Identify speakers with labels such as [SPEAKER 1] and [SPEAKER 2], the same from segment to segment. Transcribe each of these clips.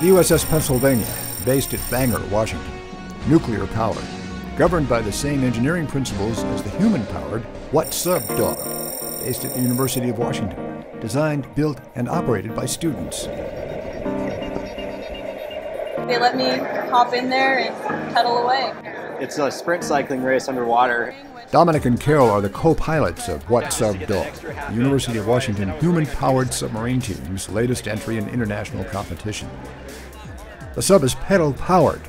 [SPEAKER 1] The USS Pennsylvania, based at Bangor, Washington, nuclear powered, governed by the same engineering principles as the human powered WhatSub Dog, based at the University of Washington, designed, built, and operated by students.
[SPEAKER 2] They let me hop in there and pedal away.
[SPEAKER 3] It's a sprint cycling race underwater.
[SPEAKER 1] Dominic and Carol are the co-pilots of What Sub Dawg, the University of Washington human-powered submarine team's latest entry in international competition. The sub is pedal-powered,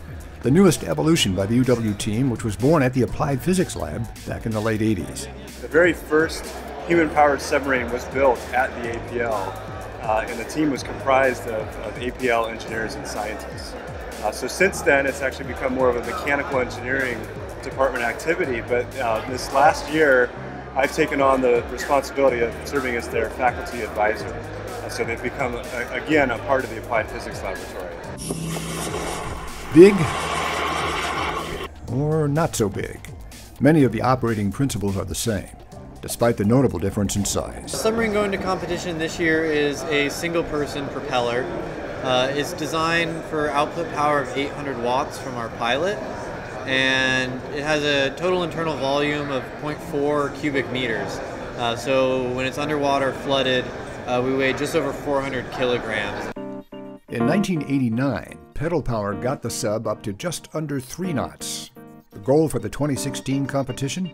[SPEAKER 1] the newest evolution by the UW team, which was born at the Applied Physics Lab back in the late 80s.
[SPEAKER 4] The very first human-powered submarine was built at the APL, uh, and the team was comprised of, of APL engineers and scientists. Uh, so since then, it's actually become more of a mechanical engineering department activity, but uh, this last year, I've taken on the responsibility of serving as their faculty advisor. Uh, so they've become, a, again, a part of the Applied Physics Laboratory.
[SPEAKER 1] Big or not so big. Many of the operating principles are the same, despite the notable difference in size.
[SPEAKER 5] The submarine going to competition this year is a single person propeller. Uh, it's designed for output power of 800 watts from our pilot, and it has a total internal volume of 0.4 cubic meters. Uh, so when it's underwater flooded, uh, we weigh just over 400 kilograms.
[SPEAKER 1] In 1989, pedal power got the sub up to just under three knots. The goal for the 2016 competition?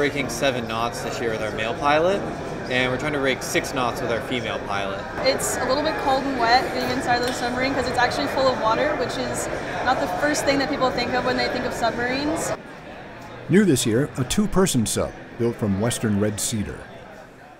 [SPEAKER 5] It's breaking seven knots this year with our male pilot, and we're trying to break six knots with our female pilot.
[SPEAKER 2] It's a little bit cold and wet being inside of the submarine because it's actually full of water, which is not the first thing that people think of when they think of submarines.
[SPEAKER 1] New this year, a two-person sub built from Western Red Cedar.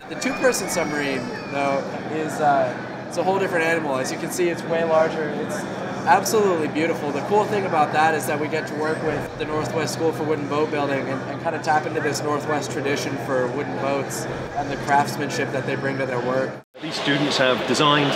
[SPEAKER 6] The two-person submarine, though, is uh, it's a whole different animal. As you can see, it's way larger. It's absolutely beautiful. The cool thing about that is that we get to work with the Northwest School for Wooden Boat Building and, and, kind of tap into this Northwest tradition for wooden boats and the craftsmanship that they bring to their work.
[SPEAKER 7] These students have designed,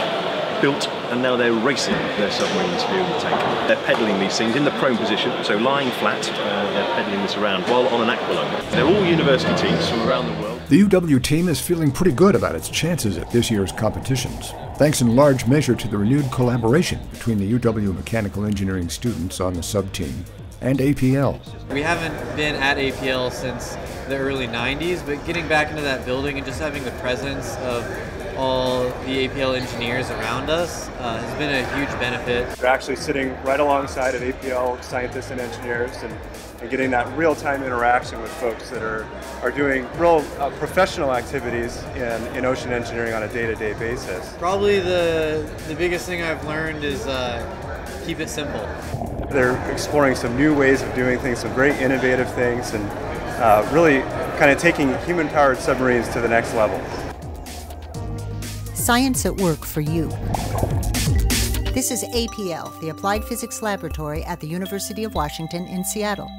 [SPEAKER 7] built, and now they're racing their submarines the tank. They're pedaling these things in the prone position, so lying flat, uh, they're pedaling this around while on an aqualung. They're all university teams from around the world.
[SPEAKER 1] The UW team is feeling pretty good about its chances at this year's competitions, thanks in large measure to the renewed collaboration between the UW mechanical engineering students on the sub team and APL.
[SPEAKER 5] We haven't been at APL since the early 90s, but getting back into that building and just having the presence of all the APL engineers around us uh, has been a huge benefit.
[SPEAKER 4] We're actually sitting right alongside of APL scientists and engineers and, and getting that real-time interaction with folks that are, are doing real uh, professional activities in, in ocean engineering on a day-to-day basis.
[SPEAKER 5] Probably the, the biggest thing I've learned is uh, keep it simple.
[SPEAKER 4] They're exploring some new ways of doing things, some very innovative things, and uh, really kind of taking human-powered submarines to the next level.
[SPEAKER 8] Science at Work for You. This is APL, the Applied Physics Laboratory at the University of Washington in Seattle.